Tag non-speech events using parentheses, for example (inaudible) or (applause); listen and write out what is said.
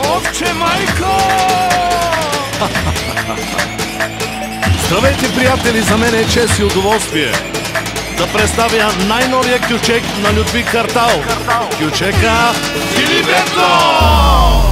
Овче майко! (laughs) Здравейте, приятели! За мен е чест и удоволствие да представя най-новия кючек на Людвиг Картал. Картал. Кючека Филипето!